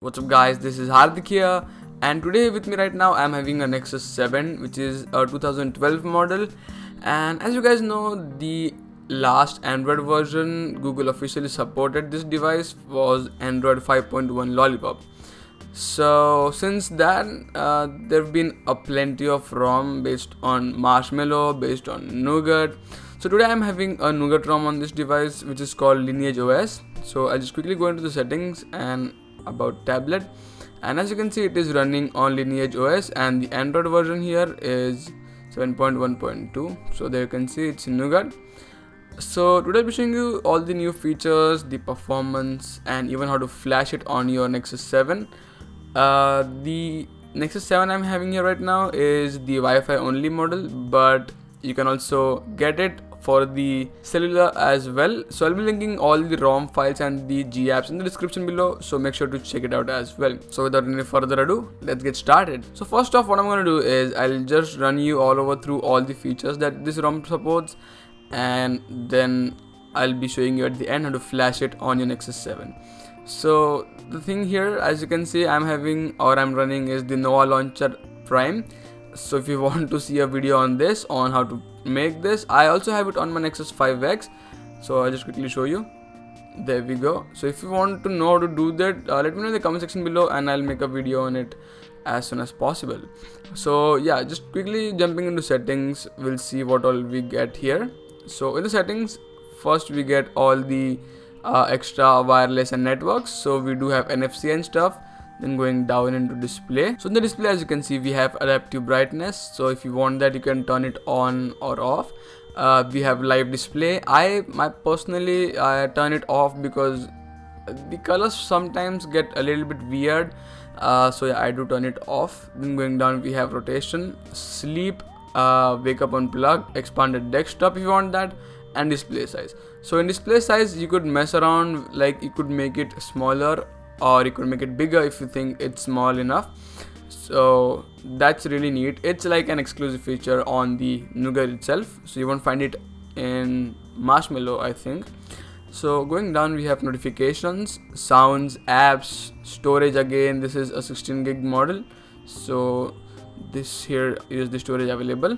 What's up guys, this is Hardik here and today with me right now I'm having a Nexus 7 which is a 2012 model and as you guys know the last Android version Google officially supported this device was Android 5.1 Lollipop. So since then uh, there have been a plenty of ROM based on Marshmallow, based on Nougat. So today I'm having a Nougat ROM on this device which is called Lineage OS. So I'll just quickly go into the settings and about tablet. And as you can see it is running on lineage os and the android version here is 7.1.2 so there you can see it's nougat. So today i'll be showing you all the new features the performance and even how to flash it on your nexus 7 uh, the nexus 7 i'm having here right now is the wi-fi only model but you can also get it for the cellular as well. So i'll be linking all the rom files and the g apps in the description below. So make sure to check it out as well. So without any further ado let's get started. So first off what i'm going to do is i'll just run you all over through all the features that this rom supports and then i'll be showing you at the end how to flash it on your nexus 7 so the thing here as you can see i'm having or i'm running is the nova launcher prime so if you want to see a video on this on how to make this i also have it on my nexus 5x so i'll just quickly show you. There we go. So if you want to know how to do that uh, let me know in the comment section below and i'll make a video on it as soon as possible. So yeah just quickly jumping into settings we'll see what all we get here. So in the settings first we get all the uh, extra wireless and networks. So we do have nfc and stuff then going down into display. So in the display as you can see we have adaptive brightness. So if you want that you can turn it on or off. Uh, we have live display. I my personally i turn it off because the colors sometimes get a little bit weird. Uh, so yeah i do turn it off. Then going down we have rotation. Sleep uh, wake up unplug expanded desktop if you want that and display size. So in display size you could mess around like you could make it smaller or you could make it bigger if you think it's small enough. So that's really neat. It's like an exclusive feature on the nougat itself so you won't find it in marshmallow i think. So going down we have notifications sounds apps storage again this is a 16 gig model. So this here is the storage available.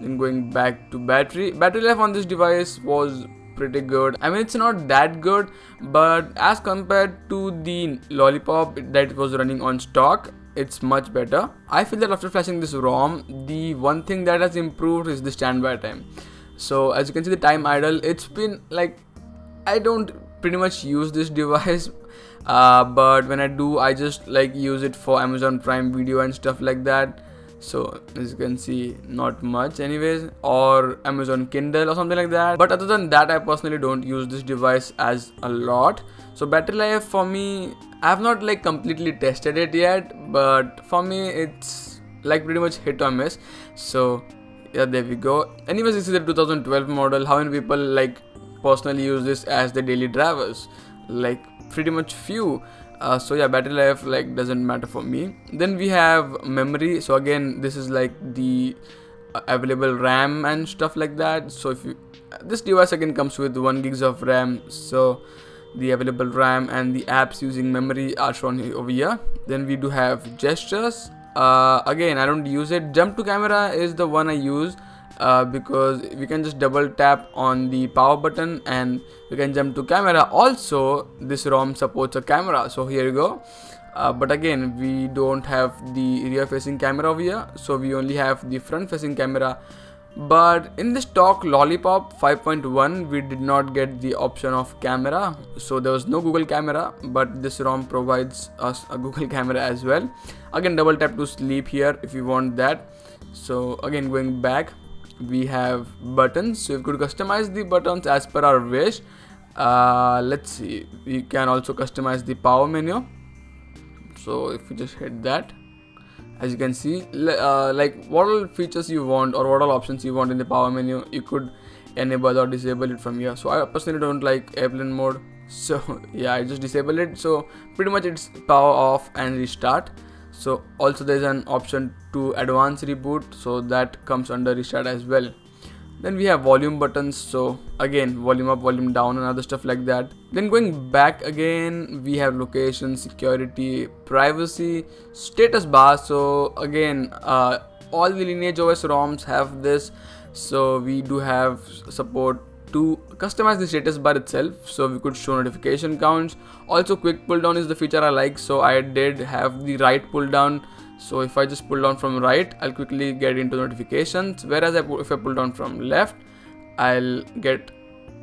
Then going back to battery battery life on this device was pretty good. I mean it's not that good but as compared to the lollipop that was running on stock it's much better. I feel that after flashing this rom the one thing that has improved is the standby time. So as you can see the time idle it's been like i don't pretty much use this device uh, but when i do i just like use it for amazon prime video and stuff like that so as you can see not much anyways or amazon kindle or something like that. But other than that i personally don't use this device as a lot. So battery life for me i have not like completely tested it yet but for me it's like pretty much hit or miss. So yeah there we go. Anyways this is the 2012 model. How many people like personally use this as the daily drivers? Like pretty much few uh, so yeah battery life like doesn't matter for me. Then we have memory. So again this is like the uh, available ram and stuff like that. So if you this device again comes with 1 gigs of ram. So the available ram and the apps using memory are shown over here. Then we do have gestures. Uh, again i don't use it. Jump to camera is the one i use uh, because we can just double tap on the power button and we can jump to camera. Also this ROM supports a camera so here you go. Uh, but again we don't have the rear facing camera over here so we only have the front facing camera. But in the stock lollipop 5.1 we did not get the option of camera so there was no google camera but this rom provides us a google camera as well. Again double tap to sleep here if you want that. So again going back we have buttons. So you could customize the buttons as per our wish uh, let's see. We can also customize the power menu. So if you just hit that as you can see uh, like what all features you want or what all options you want in the power menu you could enable or disable it from here. So i personally don't like airplane mode. So yeah i just disable it. So pretty much it's power off and restart so also there's an option to advanced reboot so that comes under restart as well. Then we have volume buttons so again volume up volume down and other stuff like that. Then going back again we have location security privacy status bar. So again uh, all the lineage os roms have this. So we do have support to customize the status bar itself so we could show notification counts. Also quick pull down is the feature i like so i did have the right pull down so if I just pull down from right I'll quickly get into notifications. Whereas if I pull down from left I'll get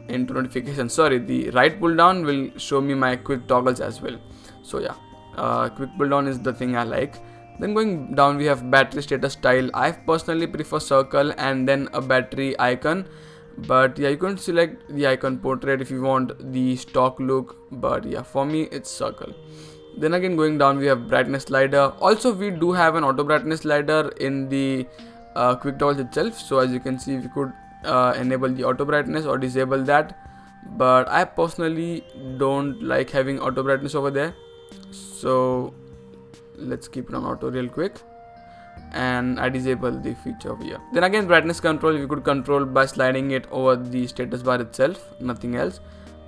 into notifications. Sorry the right pull down will show me my quick toggles as well. So yeah uh, quick pull down is the thing I like. Then going down we have battery status style. I personally prefer circle and then a battery icon but yeah you can select the icon portrait if you want the stock look. But yeah for me it's circle. Then again going down we have brightness slider. Also we do have an auto brightness slider in the uh, quick toggles itself. So as you can see we could uh, enable the auto brightness or disable that. But I personally don't like having auto brightness over there. So let's keep it on auto real quick and I disable the feature here. Then again brightness control we could control by sliding it over the status bar itself nothing else.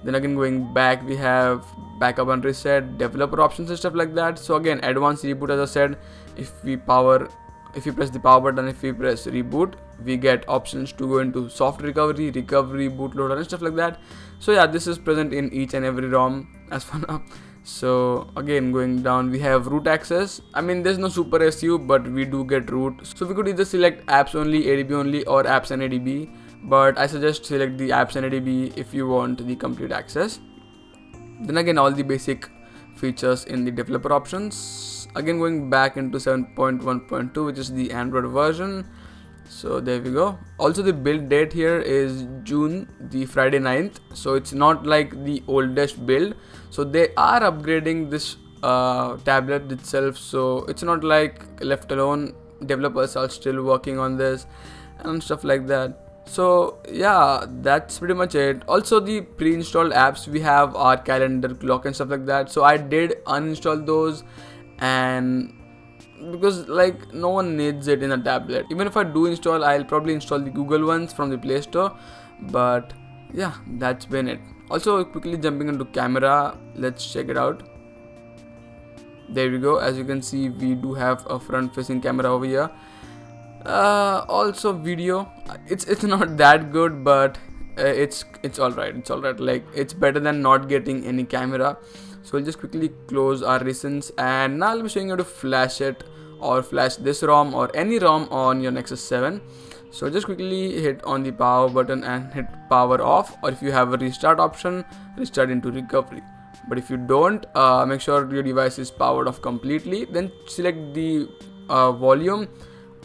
Then again going back we have backup and reset developer options and stuff like that. So again advanced reboot as i said if we power if we press the power button if we press reboot we get options to go into soft recovery recovery bootloader and stuff like that. So yeah this is present in each and every rom as for now so again going down we have root access i mean there's no super su but we do get root so we could either select apps only adb only or apps and adb but I suggest select the apps and ADB if you want the complete access. Then again all the basic features in the developer options. Again going back into 7.1.2 which is the Android version. So there we go. Also the build date here is June the Friday 9th. So it's not like the oldest build. So they are upgrading this uh, tablet itself. So it's not like left alone. Developers are still working on this and stuff like that so yeah that's pretty much it also the pre-installed apps we have our calendar clock and stuff like that so i did uninstall those and because like no one needs it in a tablet. Even if i do install i'll probably install the google ones from the play store but yeah that's been it. Also quickly jumping into camera let's check it out. There we go. As you can see we do have a front facing camera over here. Uh, also video. It's it's not that good but uh, it's it's all right it's all right like it's better than not getting any camera so we'll just quickly close our recents and now i'll be showing you how to flash it or flash this rom or any rom on your nexus 7 so just quickly hit on the power button and hit power off or if you have a restart option restart into recovery. But if you don't uh, make sure your device is powered off completely then select the uh, volume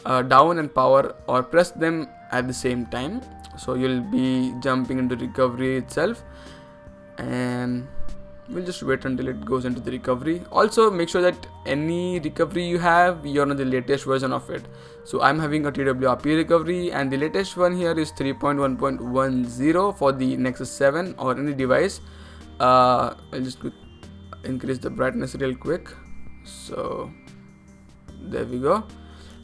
uh, down and power or press them at the same time. So you'll be jumping into recovery itself. And we'll just wait until it goes into the recovery. Also make sure that any recovery you have you're on the latest version of it. So i'm having a twrp recovery and the latest one here is 3.1.10 for the nexus 7 or any device. Uh, i'll just increase the brightness real quick. So there we go.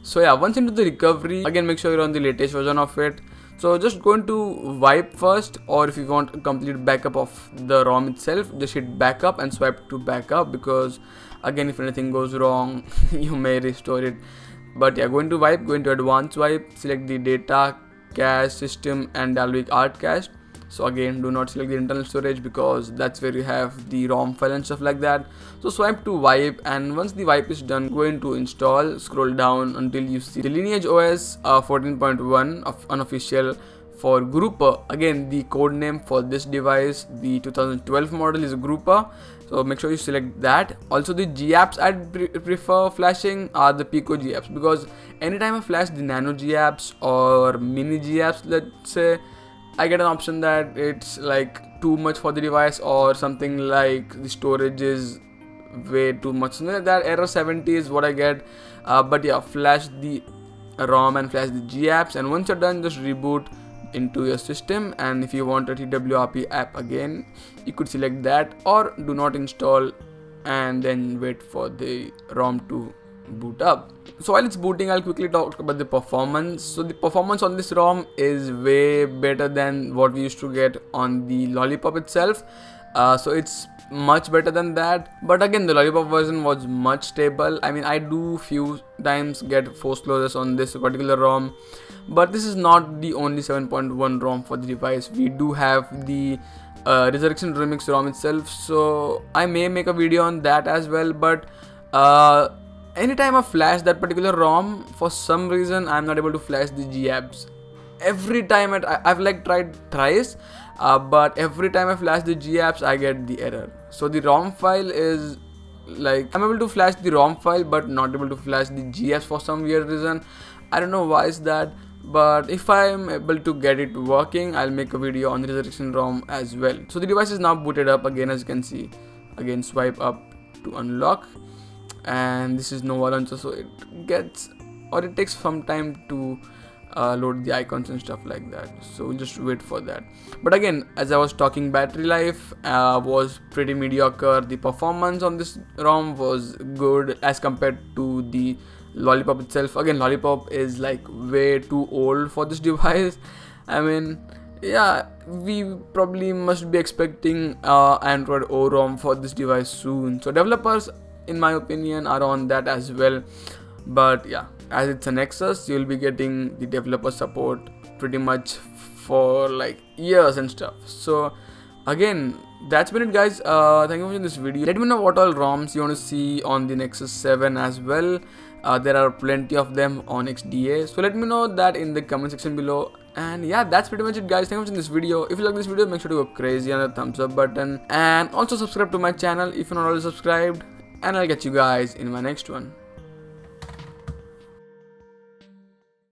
So yeah once into the recovery again make sure you're on the latest version of it so just going to wipe first or if you want a complete backup of the rom itself just hit backup and swipe to backup because again if anything goes wrong you may restore it. But yeah going to wipe go into advanced wipe select the data cache system and dalvik art cache so again do not select the internal storage because that's where you have the rom file and stuff like that. So swipe to wipe and once the wipe is done go into install scroll down until you see the lineage os uh, 14.1 of unofficial for grouper. Again the code name for this device the 2012 model is grouper. So make sure you select that. Also the gapps i pre prefer flashing are the pico gapps because anytime i flash the nano gapps or mini gapps let's say I get an option that it's like too much for the device or something like the storage is way too much. That error 70 is what I get. Uh, but yeah, flash the ROM and flash the G apps, and once you're done, just reboot into your system. And if you want a TWRP app again, you could select that or do not install and then wait for the ROM to boot up. So while it's booting i'll quickly talk about the performance. So the performance on this rom is way better than what we used to get on the lollipop itself. Uh, so it's much better than that. But again the lollipop version was much stable. I mean i do few times get force closes on this particular rom. But this is not the only 7.1 rom for the device. We do have the uh, resurrection remix rom itself. So i may make a video on that as well. But uh, anytime i flash that particular rom for some reason i'm not able to flash the gapps every time it, I, i've like tried thrice uh, but every time I flash the GApps I get the error. So the ROM file is like I'm able to flash the ROM file but not able to flash the GApps for some weird reason. I don't know why is that but if I'm able to get it working I'll make a video on the resurrection ROM as well. So the device is now booted up again as you can see. Again swipe up to unlock and this is Nova launcher so it gets or it takes some time to uh, load the icons and stuff like that. So just wait for that. But again as i was talking battery life uh, was pretty mediocre. The performance on this rom was good as compared to the lollipop itself. Again lollipop is like way too old for this device. I mean yeah we probably must be expecting uh, android o rom for this device soon. So developers in my opinion are on that as well. But yeah as it's a nexus you'll be getting the developer support pretty much for like years and stuff. So again that's been it guys. Uh, thank you for watching this video. Let me know what all roms you want to see on the nexus 7 as well. Uh, there are plenty of them on xda so let me know that in the comment section below. And yeah that's pretty much it guys. Thank you for watching this video. If you like this video make sure to go crazy on the thumbs up button. And also subscribe to my channel if you're not already subscribed and i'll catch you guys in my next one